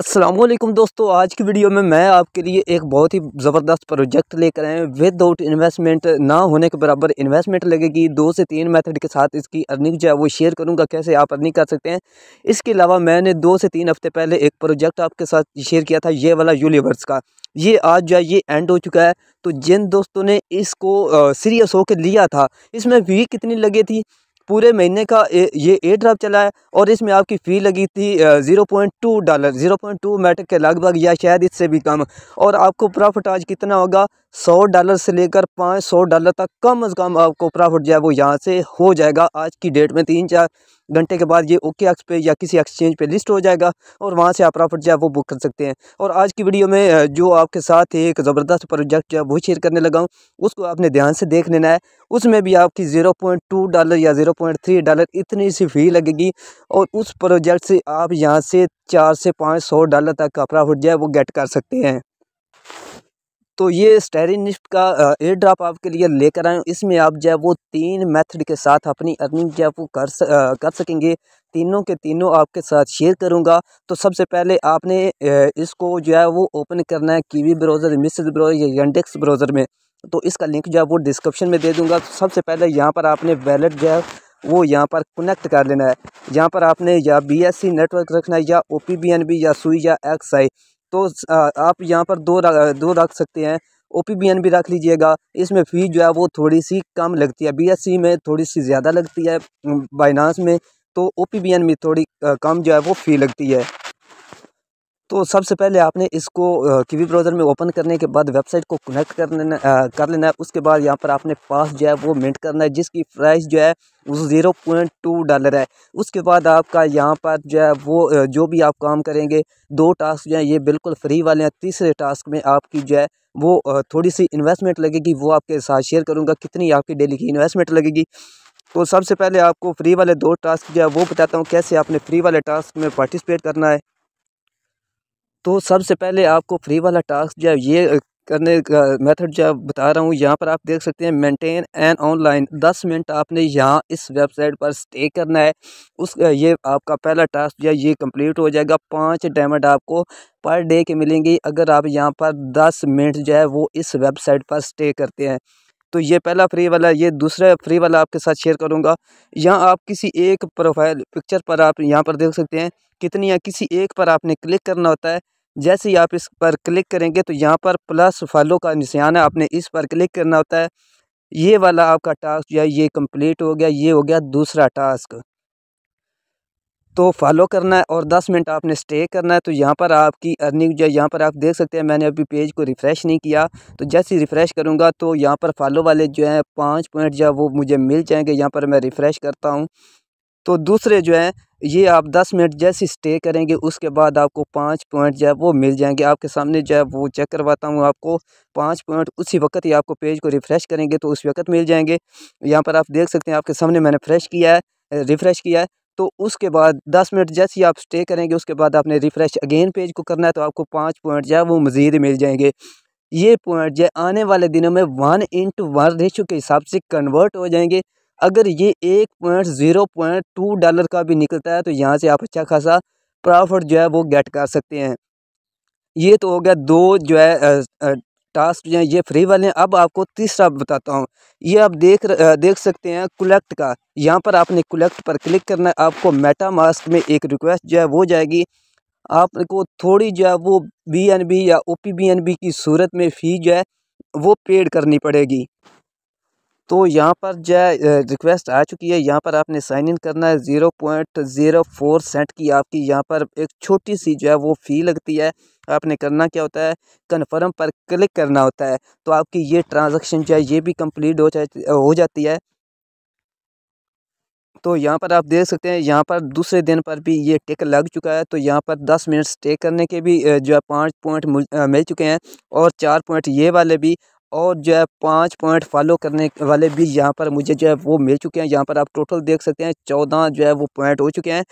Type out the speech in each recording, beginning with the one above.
असलम दोस्तों, आज की वीडियो में मैं आपके लिए एक बहुत ही ज़बरदस्त प्रोजेक्ट लेकर आए विदाउट इन्वेस्टमेंट ना होने के बराबर इन्वेस्टमेंट लगेगी। दो से तीन मेथड के साथ इसकी अर्निंग जो है वो शेयर करूँगा, कैसे आप अर्निंग कर सकते हैं। इसके अलावा मैंने दो से तीन हफ़्ते पहले एक प्रोजेक्ट आपके साथ शेयर किया था, ये वाला यूनिवर्स का। ये आज जो है, ये एंड हो चुका है। तो जिन दोस्तों ने इसको सीरियस होकर लिया था, इसमें फ़ी कितनी लगी थी? पूरे महीने का ए, ये ए ड्राप चला है और इसमें आपकी फ़ी लगी थी zero point two dollar zero point two metric के लगभग या शायद इससे भी कम। और आपको प्रॉफिट आज कितना होगा? सौ डॉलर से लेकर पाँच सौ डॉलर तक कम अज़ कम आपको प्रॉफिट जो है वो यहाँ से हो जाएगा। आज की डेट में तीन चार घंटे के बाद ये ओके एक्स पे या किसी एक्सचेंज पे लिस्ट हो जाएगा और वहाँ से आप प्रॉफिट जो है वो बुक कर सकते हैं। और आज की वीडियो में जो आपके साथ एक ज़बरदस्त प्रोजेक्ट जो है वो शेयर करने लगा हूँ, उसको आपने ध्यान से देख लेना है। उसमें भी आपकी ज़ीरो पॉइंट टू डॉलर या ज़ीरो पॉइंट थ्री डॉलर इतनी सी फ़ी लगेगी और उस प्रोजेक्ट से आप यहाँ से चार से पाँच सौ डॉलर तक का प्रॉफिट जो है वो गेट कर सकते हैं। तो ये स्टेरिनिस्ट का एयर ड्राप आपके लिए लेकर आए इसमें आप जो है वो तीन मेथड के साथ अपनी अर्निंग जो है वो कर स, कर सकेंगे। तीनों के तीनों आपके साथ शेयर करूँगा। तो सबसे पहले आपने इसको जो है वो ओपन करना है कीवी ब्राउज़र मिसेज ब्राउज़र या यंडेक्स ब्राउज़र में। तो इसका लिंक जो है वो डिस्क्रिप्शन में दे दूँगा। तो सबसे पहले यहाँ पर आपने वैलेट जो है वो यहाँ पर कनेक्ट कर लेना है। यहाँ पर आपने या बीएससी नेटवर्क रखना है या ओ पी या सुई या एक्स आई तो आप यहाँ पर दो दो रख सकते हैं। ओ पी बी एन भी रख लीजिएगा। इसमें फ़ी जो है वो थोड़ी सी कम लगती है। बी एस सी में थोड़ी सी ज़्यादा लगती है, बाइनास में तो ओ पी बी एन में थोड़ी कम जो है वो फ़ी लगती है। तो सबसे पहले आपने इसको कीवी ब्राउज़र में ओपन करने के बाद वेबसाइट को कनेक्ट कर लेना कर लेना है। उसके बाद यहाँ पर आपने पास जो है वो मिंट करना है, जिसकी प्राइस जो है वो ज़ीरो पॉइंट टू डॉलर है। उसके बाद आपका यहाँ पर जो है वो जो भी आप काम करेंगे, दो टास्क जो है, ये बिल्कुल फ्री वाले हैं। तीसरे टास्क में आपकी जो है वो थोड़ी सी इन्वेस्टमेंट लगेगी, वो आपके साथ शेयर करूँगा, कितनी आपकी डेली की इन्वेस्टमेंट लगेगी। तो सबसे पहले आपको फ्री वाले दो टास्क जो है, वो बताता हूँ, कैसे आपने फ्री वाले टास्क में पार्टिसिपेट करना है। तो सबसे पहले आपको फ्री वाला टास्क जो है, ये करने का मेथड जो बता रहा हूँ। यहाँ पर आप देख सकते हैं, मेंटेन एन ऑनलाइन। दस मिनट आपने यहाँ इस वेबसाइट पर स्टे करना है। उस ये आपका पहला टास्क जो है, ये कंप्लीट हो जाएगा। पाँच डायमंड आपको पर डे के मिलेंगे। अगर आप यहाँ पर दस मिनट जो है, वो इस वेबसाइट पर स्टे करते हैं। तो ये पहला फ्री वाला ये दूसरा फ्री वाला आपके साथ शेयर करूँगा। यहाँ आप किसी एक प्रोफ़ाइल पिक्चर पर आप यहाँ पर देख सकते हैं, कितनी या किसी एक पर आपने क्लिक करना होता है। जैसे ही आप इस पर क्लिक करेंगे तो यहाँ पर प्लस फॉलो का निशान है, आपने इस पर क्लिक करना होता है। ये वाला आपका टास्क जो है ये कंप्लीट हो गया, ये हो गया दूसरा टास्क तो फॉलो करना है और दस मिनट आपने स्टे करना है तो यहाँ पर आपकी अर्निंग जो है, यहाँ पर आप देख सकते हैं, मैंने अभी पेज को रिफ़्रेश नहीं किया। तो जैसे ही रिफ़्रेश करूँगा तो यहाँ पर फॉलो वाले जो हैं, पाँच पॉइंट जो है, वो मुझे मिल जाएँगे। यहाँ पर मैं रिफ़्रेश करता हूँ। तो दूसरे जो हैं, ये आप दस मिनट जैसे स्टे करेंगे, उसके बाद आपको पाँच पॉइंट जो है, वो मिल जाएँगे। आपके सामने जो है, वो चेक करवाता हूँ आपको। पाँच पॉइंट उसी वक्त ही आपको पेज को रिफ़्रेश करेंगे तो उस वक्त मिल जाएँगे। यहाँ पर आप देख सकते हैं, आपके सामने मैंने फ्रेश किया है रिफ़्रेश किया है। तो उसके बाद दस मिनट जैसे ही आप स्टे करेंगे, उसके बाद आपने रिफ़्रेश अगेन पेज को करना है तो आपको पाँच पॉइंट जो है वो मज़ीद मिल जाएँगे। ये पॉइंट जो आने वाले दिनों में वन इंटू वन रेशो के हिसाब से कन्वर्ट हो जाएँगे। अगर ये एक point zero point two dollar का भी निकलता है तो यहाँ से आप अच्छा खासा प्रॉफिट जो है वो गेट कर सकते हैं। ये तो हो गया दो जो है टास्क जो है, ये फ्री वाले हैं। अब आपको तीसरा बताता हूँ। ये आप देख देख सकते हैं कलेक्ट का। यहाँ पर आपने कलेक्ट पर क्लिक करना है। आपको मेटा मास्क में एक रिक्वेस्ट जो है, वो जाएगी। आपको थोड़ी जो है, वो बी एन बी या O P B N B की सूरत में फ़ी जो है, वो पेड करनी पड़ेगी। तो यहाँ पर जो रिक्वेस्ट आ चुकी है। यहाँ पर आपने साइन इन करना है। Zero point zero four cent की आपकी यहाँ पर एक छोटी सी जो है वो फ़ी लगती है। आपने करना क्या होता है? कन्फर्म पर क्लिक करना होता है। तो आपकी ये ट्रांजेक्शन जो है, ये भी कंप्लीट हो जाती हो जाती है। तो यहाँ पर आप देख सकते हैं, यहाँ पर दूसरे दिन पर भी ये टिक लग चुका है। तो यहाँ पर दस मिनट स्टे करने के भी जो है पाँच पॉइंट मिल चुके हैं। और चार पॉइंट ये वाले भी और जो है पाँच पॉइंट फॉलो करने वाले भी यहाँ पर मुझे जो है वो मिल चुके हैं। यहाँ पर आप टोटल देख सकते हैं, चौदह जो है वो पॉइंट हो चुके हैं।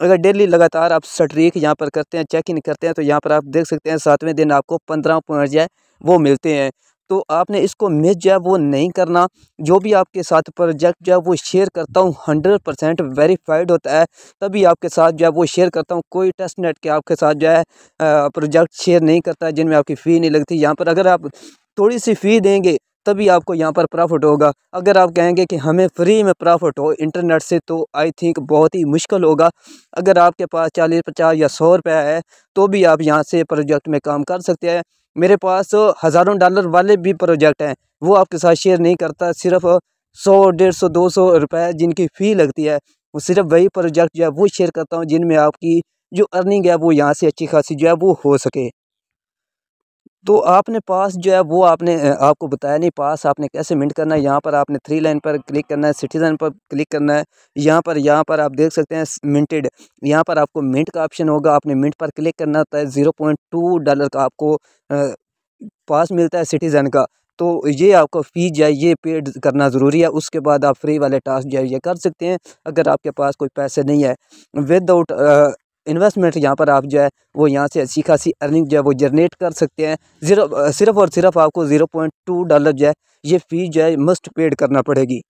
अगर डेली लगातार आप स्ट्रीक यहाँ पर करते हैं चेक इन करते हैं तो यहाँ पर आप देख सकते हैं सातवें दिन आपको पंद्रह पॉइंट जो है वो मिलते हैं। तो आपने इसको मिस जो है वो नहीं करना। जो भी आपके साथ प्रोजेक्ट जो है वो शेयर करता हूँ, हंड्रेड परसेंट वेरीफाइड होता है। तभी आपके साथ जो है वो शेयर करता हूँ। कोई टेस्ट नेट के आपके साथ जो है प्रोजेक्ट शेयर नहीं करता, जिनमें आपकी फ़ी नहीं लगती। यहाँ पर अगर आप थोड़ी सी फ़ी देंगे, तभी आपको यहाँ पर प्रॉफिट होगा। अगर आप कहेंगे कि हमें फ्री में प्रॉफिट हो इंटरनेट से तो आई थिंक बहुत ही मुश्किल होगा। अगर आपके पास चालीस, पचास या सौ रुपया है तो भी आप यहाँ से प्रोजेक्ट में काम कर सकते हैं। मेरे पास हज़ारों डॉलर वाले भी प्रोजेक्ट हैं, वो आपके साथ शेयर नहीं करता, सिर्फ़ सौ, डेढ़ सौ, दो सौ रुपये जिनकी फ़ी लगती है। वो सिर्फ़ वही प्रोजेक्ट जो है वो शेयर करता हूँ, जिनमें आपकी जो अर्निंग है वो यहाँ से अच्छी खासी जो है वो हो सके। तो आपने पास जो है, वो आपने आपको बताया नहीं पास आपने कैसे मिंट करना है। यहाँ पर आपने थ्री लाइन पर क्लिक करना है, सिटीज़न पर क्लिक करना है। यहाँ पर यहाँ पर आप देख सकते हैं मिंटेड। यहाँ पर आपको मिंट का ऑप्शन होगा, आपने मिंट पर क्लिक करना होता है, ज़ीरो पॉइंट टू डॉलर का आपको पास मिलता है सिटीज़न का। तो ये आपको फ़ीस जो ये पेड करना ज़रूरी है। उसके बाद आप फ्री वाले टास्क जो है, ये कर सकते हैं, अगर आपके पास कोई पैसे नहीं है। विदाउट इन्वेस्टमेंट यहाँ पर आप जो है, वो यहाँ से अच्छी खासी अर्निंग जो है, वो जनरेट कर सकते हैं। ज़ीरो सिर्फ़ और सिर्फ़ आपको ज़ीरो पॉइंट टू डॉलर जो है, ये फ़ीस जो है मस्ट पेड करना पड़ेगी।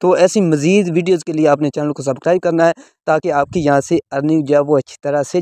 तो ऐसी मज़ीद वीडियोज़ के लिए आपने चैनल को सब्सक्राइब करना है, ताकि आपकी यहाँ से अर्निंग जो है, वो अच्छी तरह से